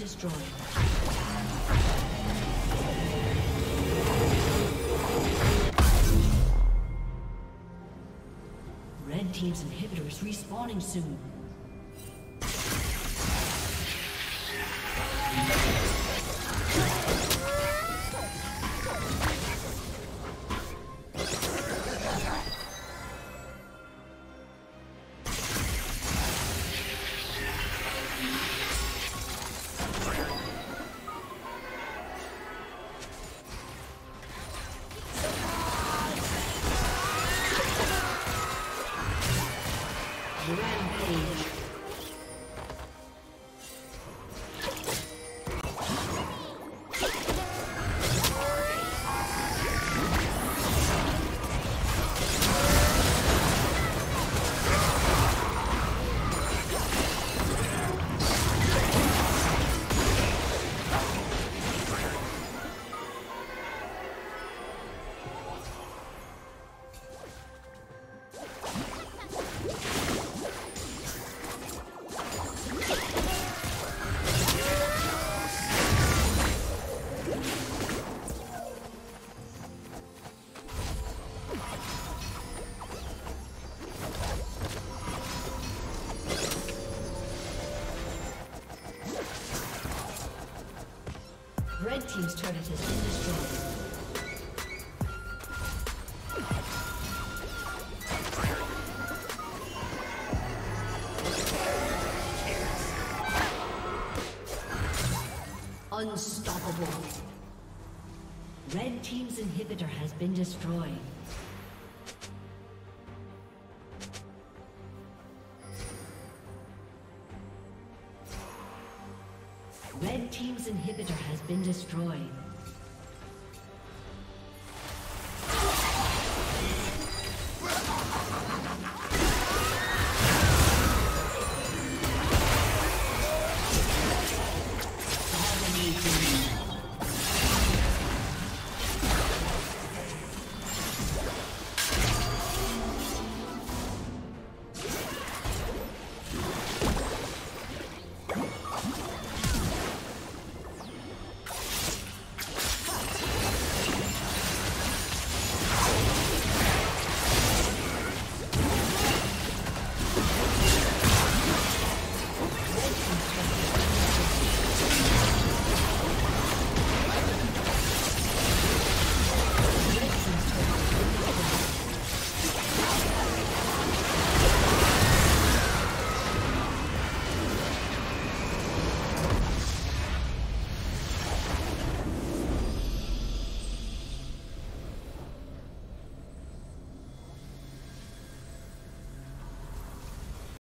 Destroyed. Red Team's inhibitor is respawning soon. Team's turret has been destroyed. Unstoppable. Red Team's inhibitor has been destroyed. Been destroyed.